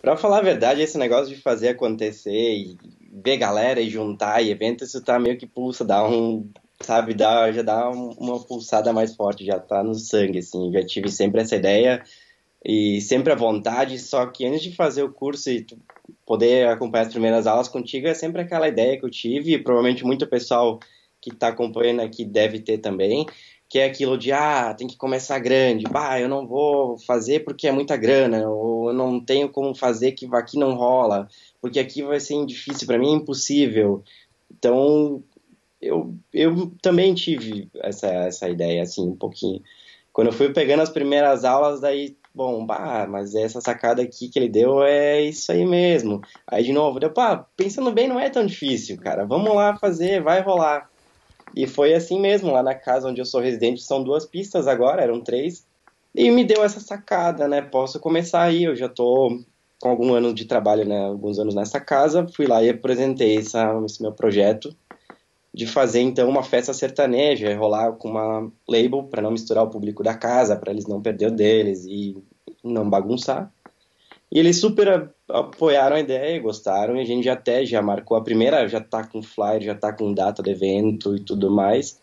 Pra falar a verdade, esse negócio de fazer acontecer e ver galera e juntar e evento, isso tá meio que pulsa, dá um, sabe, dá, já dá uma pulsada mais forte, já tá no sangue, assim, já tive sempre essa ideia e sempre a vontade, só que antes de fazer o curso e poder acompanhar as primeiras aulas contigo, é sempre aquela ideia que eu tive, e provavelmente muito pessoal que está acompanhando aqui deve ter também, que é aquilo de, ah, tem que começar grande, bah, eu não vou fazer porque é muita grana, ou eu não tenho como fazer que aqui não rola, porque aqui vai ser difícil, para mim é impossível. Então, eu, eu também tive essa, essa ideia, assim, um pouquinho. Quando eu fui pegando as primeiras aulas, daí, bom, bah, mas essa sacada aqui que ele deu é isso aí mesmo. Aí, de novo, deu, pá, pensando bem, não é tão difícil, cara, vamos lá fazer, vai rolar. E foi assim mesmo, lá na casa onde eu sou residente, são duas pistas agora, eram três. E me deu essa sacada, né? Posso começar aí, eu já tô com algum ano de trabalho, né? Alguns anos nessa casa. Fui lá e apresentei essa, esse meu projeto de fazer então uma festa sertaneja, rolar com uma label para não misturar o público da casa, para eles não perder o deles e não bagunçar. E eles super apoiaram a ideia, gostaram, e a gente já até já marcou a primeira, já tá com flyer, já tá com data do evento e tudo mais.